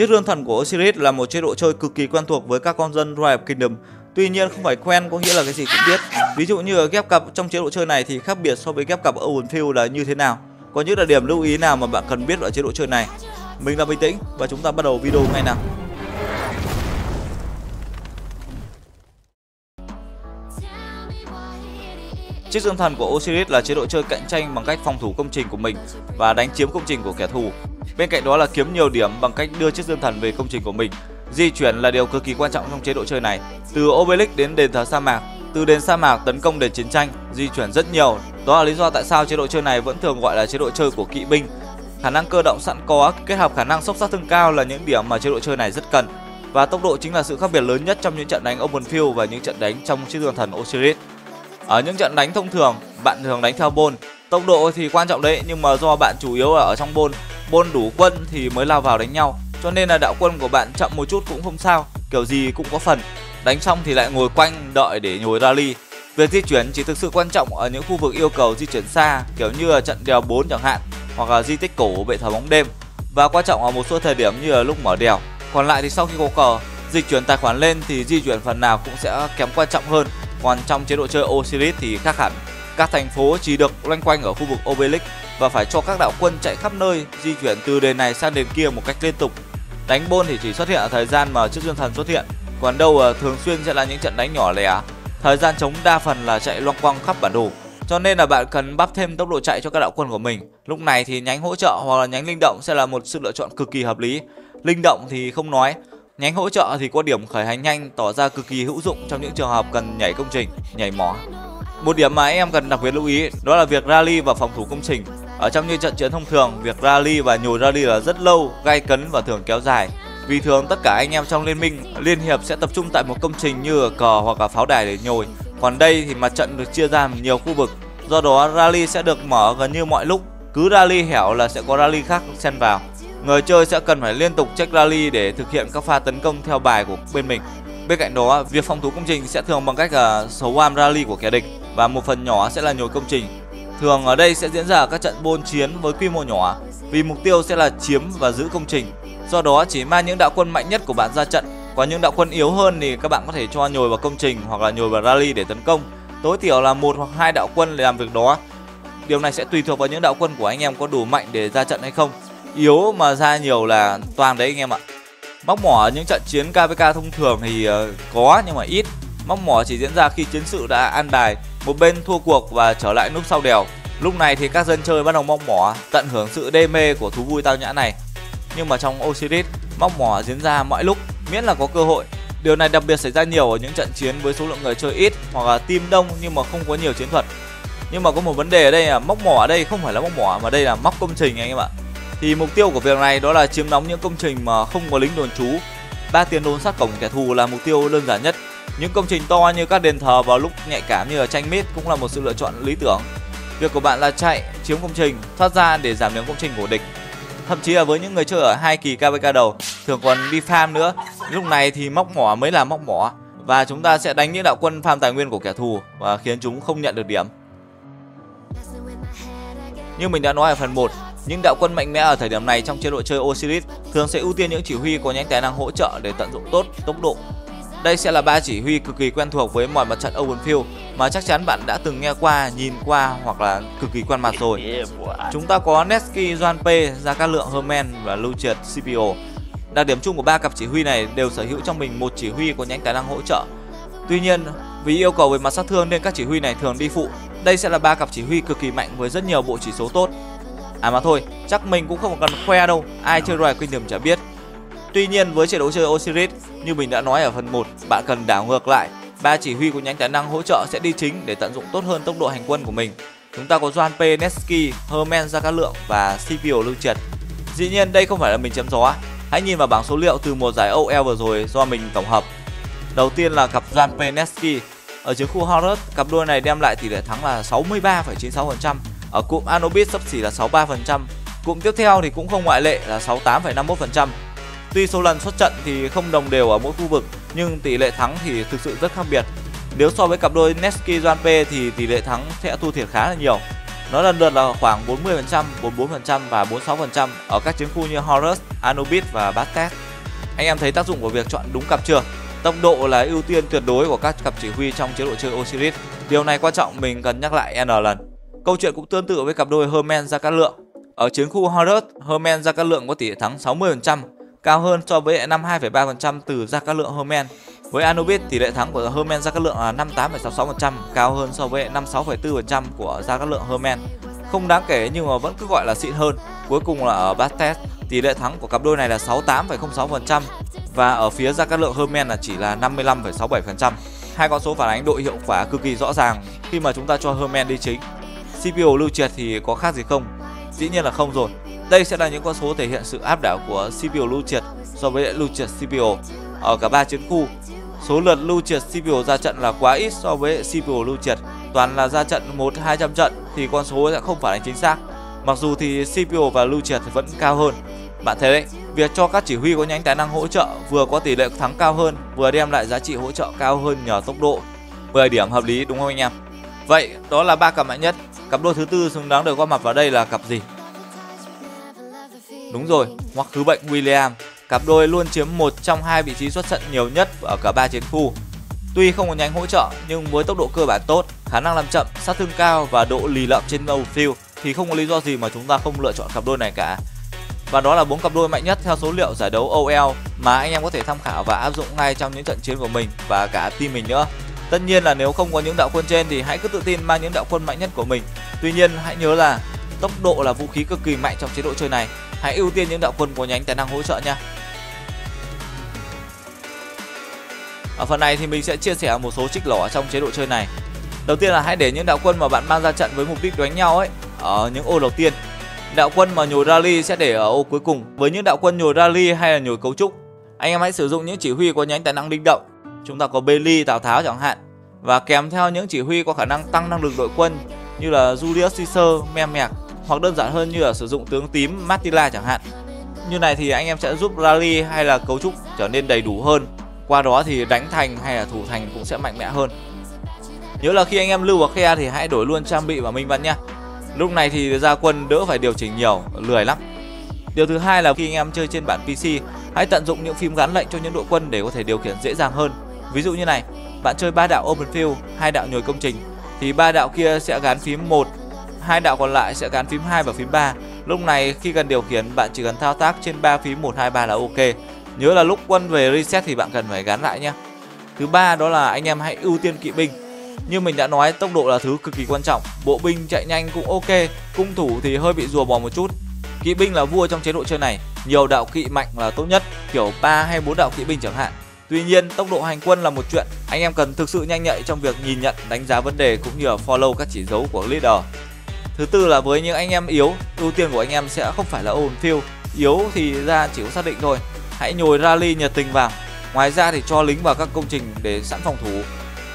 Chiếc dương thần của Osiris là một chế độ chơi cực kỳ quen thuộc với các con dân Royal Kingdom. Tuy nhiên, không phải quen có nghĩa là cái gì cũng biết. Ví dụ như ở ghép cặp, trong chế độ chơi này thì khác biệt so với ghép cặp ở Owenfield là như thế nào? Có những đặc điểm lưu ý nào mà bạn cần biết ở chế độ chơi này? Mình là Bình Tĩnh và chúng ta bắt đầu video ngay nào. Chiếc dương thần của Osiris là chế độ chơi cạnh tranh bằng cách phòng thủ công trình của mình và đánh chiếm công trình của kẻ thù. Bên cạnh đó là kiếm nhiều điểm bằng cách đưa chiếc dương thần về công trình của mình. Di chuyển là điều cực kỳ quan trọng trong chế độ chơi này. Từ Obelisk đến đền thờ sa mạc, từ đền sa mạc tấn công đền chiến tranh, di chuyển rất nhiều. Đó là lý do tại sao chế độ chơi này vẫn thường gọi là chế độ chơi của kỵ binh. Khả năng cơ động sẵn có kết hợp khả năng sốc sát thương cao là những điểm mà chế độ chơi này rất cần. Và tốc độ chính là sự khác biệt lớn nhất trong những trận đánh open field và những trận đánh trong chiếc dương thần Osiris. Ở những trận đánh thông thường, bạn thường đánh theo bôn. Tốc độ thì quan trọng đấy, nhưng mà do bạn chủ yếu là ở trong bôn, bôn đủ quân thì mới lao vào đánh nhau. Cho nên là đạo quân của bạn chậm một chút cũng không sao, kiểu gì cũng có phần. Đánh xong thì lại ngồi quanh đợi để nhồi rally. Việc di chuyển chỉ thực sự quan trọng ở những khu vực yêu cầu di chuyển xa, kiểu như là trận đèo 4 chẳng hạn, hoặc là di tích cổ bệ thờ bóng đêm. Và quan trọng ở một số thời điểm như là lúc mở đèo. Còn lại thì sau khi có cờ, dịch chuyển tài khoản lên thì di chuyển phần nào cũng sẽ kém quan trọng hơn còn trong chế độ chơi Osiris thì khác hẳn. Các thành phố chỉ được loanh quanh ở khu vực Obelix và phải cho các đạo quân chạy khắp nơi, di chuyển từ đền này sang đền kia một cách liên tục. Đánh bôn thì chỉ xuất hiện ở thời gian mà chiếc dương thần xuất hiện, còn đâu ờ, thường xuyên sẽ là những trận đánh nhỏ lẻ. Thời gian chống đa phần là chạy loang quang khắp bản đồ. Cho nên là bạn cần bắp thêm tốc độ chạy cho các đạo quân của mình. Lúc này thì nhánh hỗ trợ hoặc là nhánh linh động sẽ là một sự lựa chọn cực kỳ hợp lý. Linh động thì không nói, Nhánh hỗ trợ thì có điểm khởi hành nhanh tỏ ra cực kỳ hữu dụng trong những trường hợp cần nhảy công trình, nhảy mỏ. Một điểm mà em cần đặc biệt lưu ý đó là việc rally và phòng thủ công trình. Ở trong như trận chiến thông thường, việc rally và nhồi rally là rất lâu, gay cấn và thường kéo dài. Vì thường tất cả anh em trong liên minh liên hiệp sẽ tập trung tại một công trình như cờ hoặc là pháo đài để nhồi. Còn đây thì mặt trận được chia ra nhiều khu vực. Do đó rally sẽ được mở gần như mọi lúc. Cứ rally hẻo là sẽ có rally khác xen vào. Người chơi sẽ cần phải liên tục check rally để thực hiện các pha tấn công theo bài của bên mình. Bên cạnh đó, việc phòng thủ công trình sẽ thường bằng cách là xấu am rally của kẻ địch và một phần nhỏ sẽ là nhồi công trình. Thường ở đây sẽ diễn ra các trận bôn chiến với quy mô nhỏ vì mục tiêu sẽ là chiếm và giữ công trình. Do đó chỉ mang những đạo quân mạnh nhất của bạn ra trận, còn những đạo quân yếu hơn thì các bạn có thể cho nhồi vào công trình hoặc là nhồi vào rally để tấn công. Tối thiểu là một hoặc hai đạo quân để làm việc đó. Điều này sẽ tùy thuộc vào những đạo quân của anh em có đủ mạnh để ra trận hay không yếu mà ra nhiều là toàn đấy anh em ạ móc mỏ những trận chiến KVK thông thường thì ờ, có nhưng mà ít móc mỏ chỉ diễn ra khi chiến sự đã an bài một bên thua cuộc và trở lại núp sau đèo. Lúc này thì các dân chơi bắt đầu mong mỏ, tận hưởng sự đê mê của thú vui tao nhã này. Nhưng mà trong Osiris, mong mỏ diễn ra mọi lúc miễn là có cơ hội. Điều này đặc biệt xảy ra nhiều ở những trận chiến với số lượng người chơi ít hoặc là team đông nhưng mà không có nhiều chiến thuật. Nhưng mà có một vấn đề ở đây là móc mỏ ở đây không phải là móc mỏ, mà đây là móc công trình anh em ạ. Thì mục tiêu của việc này đó là chiếm đóng những công trình mà không có lính đồn trú. Ba tiền đồn sát cổng kẻ thù là mục tiêu đơn giản nhất. Những công trình to như các đền thờ vào lúc nhạy cảm như ở tranh mít cũng là một sự lựa chọn lý tưởng. Việc của bạn là chạy, chiếm công trình, thoát ra để giảm điểm công trình của địch. Thậm chí là với những người chơi ở hai kỳ KVK đầu thường còn đi farm nữa. Lúc này thì móc mỏ mới là móc mỏ và chúng ta sẽ đánh những đạo quân farm tài nguyên của kẻ thù và khiến chúng không nhận được điểm. Như mình đã nói ở phần 1, những đạo quân mạnh mẽ ở thời điểm này trong chế độ chơi Osiris thường sẽ ưu tiên những chỉ huy có những tài năng hỗ trợ để tận dụng tốt tốc độ. Đây sẽ là ba chỉ huy cực kỳ quen thuộc với mọi mặt trận open field mà chắc chắn bạn đã từng nghe qua, nhìn qua hoặc là cực kỳ quen mặt rồi. Chúng ta có Netski, Joan P, Gia Cát Lượng, Herman và Lưu Triệt, CPO. Đặc điểm chung của ba cặp chỉ huy này đều sở hữu trong mình một chỉ huy có những tài năng hỗ trợ. Tuy nhiên, vì yêu cầu về mặt sát thương nên các chỉ huy này thường đi phụ. Đây sẽ là ba cặp chỉ huy cực kỳ mạnh với rất nhiều bộ chỉ số tốt. À mà thôi, chắc mình cũng không cần khoe đâu, ai chơi Royal Kingdom chả biết. Tuy nhiên với chế độ chơi Osiris, như mình đã nói ở phần 1, bạn cần đảo ngược lại. Ba chỉ huy của nhánh tài năng hỗ trợ sẽ đi chính để tận dụng tốt hơn tốc độ hành quân của mình. Chúng ta có Joan P, Nesky, Herman Gia Cát Lượng và Sivio Lưu Triệt. Dĩ nhiên đây không phải là mình chém gió. Hãy nhìn vào bảng số liệu từ một giải OL vừa rồi do mình tổng hợp. Đầu tiên là cặp Joan P Nesky. Ở chiến khu Horus, cặp đôi này đem lại tỷ lệ thắng là 63,96%, ở cụm Anubis, sấp xỉ là 63%. Cụm tiếp theo thì cũng không ngoại lệ là 68,51%. Tuy số lần xuất trận thì không đồng đều ở mỗi khu vực nhưng tỷ lệ thắng thì thực sự rất khác biệt. Nếu so với cặp đôi Nesky Juanpe thì tỷ lệ thắng sẽ thua thiệt khá là nhiều. Nó lần lượt là khoảng 40%, 44% và 46% ở các chiến khu như Horus, Anubis và Bastet. Anh em thấy tác dụng của việc chọn đúng cặp chưa? Tốc độ là ưu tiên tuyệt đối của các cặp chỉ huy trong chế độ chơi Osiris. Điều này quan trọng mình cần nhắc lại N lần. Câu chuyện cũng tương tự với cặp đôi Hermen ra cát lượng. Ở chiến khu Horus, Hermen ra cát lượng có tỷ lệ thắng 60%, cao hơn so với 52,3% từ ra cát lượng Hermen. Với Anubis, tỷ lệ thắng của Hermen ra cát lượng là 58,66%, cao hơn so với 56,4% của ra cát lượng Hermen. Không đáng kể nhưng mà vẫn cứ gọi là xịn hơn. Cuối cùng là ở Bastet, tỷ lệ thắng của cặp đôi này là 68,06% và ở phía ra cát lượng Hermen là chỉ là 55,67%. Hai con số phản ánh độ hiệu quả cực kỳ rõ ràng khi mà chúng ta cho Hermen đi chính. CPU lưu triệt thì có khác gì không? Dĩ nhiên là không rồi. Đây sẽ là những con số thể hiện sự áp đảo của CPO lưu triệt so với lưu triệt CPO ở cả ba chiến khu. Số lượt lưu triệt CPO ra trận là quá ít so với CPO lưu triệt, toàn là ra trận 1 200 trận thì con số sẽ không phản ánh chính xác. Mặc dù thì CPO và lưu triệt vẫn cao hơn. Bạn thấy đấy, việc cho các chỉ huy có nhánh tài năng hỗ trợ vừa có tỷ lệ thắng cao hơn, vừa đem lại giá trị hỗ trợ cao hơn nhờ tốc độ. 10 điểm hợp lý đúng không anh em? Vậy đó là ba cặp mạnh nhất. Cặp đôi thứ tư xứng đáng được góp mặt vào đây là cặp gì? Đúng rồi, hoặc khứ bệnh William. Cặp đôi luôn chiếm một trong hai vị trí xuất trận nhiều nhất ở cả ba chiến khu. Tuy không có nhánh hỗ trợ nhưng với tốc độ cơ bản tốt, khả năng làm chậm, sát thương cao và độ lì lợm trên outfield thì không có lý do gì mà chúng ta không lựa chọn cặp đôi này cả. Và đó là bốn cặp đôi mạnh nhất theo số liệu giải đấu OL mà anh em có thể tham khảo và áp dụng ngay trong những trận chiến của mình và cả team mình nữa. Tất nhiên là nếu không có những đạo quân trên thì hãy cứ tự tin mang những đạo quân mạnh nhất của mình. Tuy nhiên hãy nhớ là tốc độ là vũ khí cực kỳ mạnh trong chế độ chơi này. Hãy ưu tiên những đạo quân của nhánh tài năng hỗ trợ nha. Ở phần này thì mình sẽ chia sẻ một số trích lỏ trong chế độ chơi này. Đầu tiên là hãy để những đạo quân mà bạn mang ra trận với mục đích đánh nhau ấy ở những ô đầu tiên. Đạo quân mà nhồi rally sẽ để ở ô cuối cùng. Với những đạo quân nhồi rally hay là nhồi cấu trúc, anh em hãy sử dụng những chỉ huy có nhánh tài năng linh động. Chúng ta có Bailey, Tào Tháo chẳng hạn. Và kèm theo những chỉ huy có khả năng tăng năng lực đội quân như là Julius Caesar, Memec hoặc đơn giản hơn như là sử dụng tướng tím Matila chẳng hạn. Như này thì anh em sẽ giúp rally hay là cấu trúc trở nên đầy đủ hơn. Qua đó thì đánh thành hay là thủ thành cũng sẽ mạnh mẽ hơn. Nhớ là khi anh em lưu vào khe thì hãy đổi luôn trang bị và minh văn nhé Lúc này thì ra quân đỡ phải điều chỉnh nhiều, lười lắm. Điều thứ hai là khi anh em chơi trên bản PC Hãy tận dụng những phím gắn lệnh cho những đội quân để có thể điều khiển dễ dàng hơn. Ví dụ như này, bạn chơi ba đạo open field, hai đạo nhồi công trình Thì ba đạo kia sẽ gắn phím 1 hai đạo còn lại sẽ gắn phím 2 và phím 3 Lúc này khi cần điều khiển bạn chỉ cần thao tác trên ba phím 1, 2, 3 là ok Nhớ là lúc quân về reset thì bạn cần phải gắn lại nhé. Thứ ba đó là anh em hãy ưu tiên kỵ binh. Như mình đã nói, tốc độ là thứ cực kỳ quan trọng. Bộ binh chạy nhanh cũng ok, cung thủ thì hơi bị rùa bò một chút. Kỵ binh là vua trong chế độ chơi này, nhiều đạo kỵ mạnh là tốt nhất, kiểu 3 hay 4 đạo kỵ binh chẳng hạn. Tuy nhiên, tốc độ hành quân là một chuyện, anh em cần thực sự nhanh nhạy trong việc nhìn nhận, đánh giá vấn đề cũng như là follow các chỉ dấu của leader. Thứ tư là với những anh em yếu, ưu tiên của anh em sẽ không phải là open phiêu, yếu thì ra chỉ có xác định thôi hãy nhồi rally nhiệt tình vào. Ngoài ra thì cho lính vào các công trình để sẵn phòng thủ.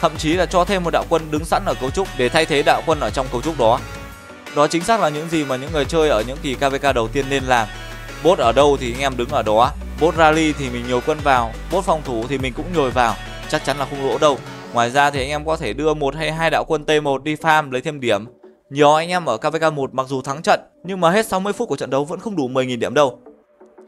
Thậm chí là cho thêm một đạo quân đứng sẵn ở cấu trúc để thay thế đạo quân ở trong cấu trúc đó. Đó chính xác là những gì mà những người chơi ở những kỳ KVK đầu tiên nên làm. Bốt ở đâu thì anh em đứng ở đó. Bốt rally thì mình nhồi quân vào, bốt phòng thủ thì mình cũng nhồi vào, chắc chắn là không lỗ đâu. Ngoài ra thì anh em có thể đưa một hay hai đạo quân T1 đi farm lấy thêm điểm. Nhiều anh em ở KVK 1 mặc dù thắng trận nhưng mà hết 60 phút của trận đấu vẫn không đủ 10.000 điểm đâu.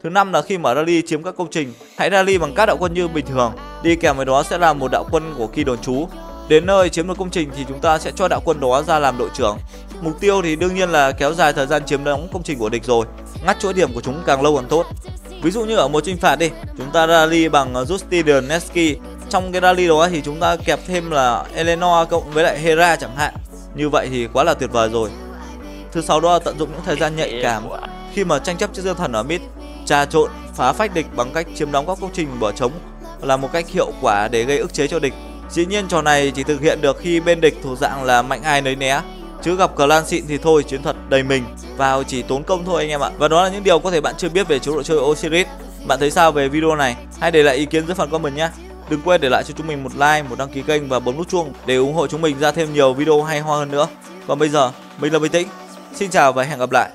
Thứ năm là khi mở rally chiếm các công trình, hãy rally bằng các đạo quân như bình thường. Đi kèm với đó sẽ là một đạo quân của kỳ đồn trú. Đến nơi chiếm được công trình thì chúng ta sẽ cho đạo quân đó ra làm đội trưởng. Mục tiêu thì đương nhiên là kéo dài thời gian chiếm đóng công trình của địch rồi, ngắt chỗ điểm của chúng càng lâu càng tốt. Ví dụ như ở một chinh phạt đi, chúng ta rally bằng ờ, Justinian Neski. Trong cái rally đó thì chúng ta kẹp thêm là Eleanor cộng với lại Hera chẳng hạn. Như vậy thì quá là tuyệt vời rồi. Thứ sáu đó là tận dụng những thời gian nhạy cảm khi mà tranh chấp chiếc dương thần ở mid trà trộn, phá phách địch bằng cách chiếm đóng các công trình bỏ trống là một cách hiệu quả để gây ức chế cho địch. Dĩ nhiên trò này chỉ thực hiện được khi bên địch thuộc dạng là mạnh ai nấy né. Chứ gặp clan xịn thì thôi, chiến thuật đầy mình vào chỉ tốn công thôi anh em ạ. Và đó là những điều có thể bạn chưa biết về chế độ chơi Osiris. Bạn thấy sao về video này? Hãy để lại ý kiến dưới phần comment nhé. Đừng quên để lại cho chúng mình một like, một đăng ký kênh và bấm nút chuông để ủng hộ chúng mình ra thêm nhiều video hay ho hơn nữa. Còn bây giờ, mình là Bình Tĩnh. Xin chào và hẹn gặp lại.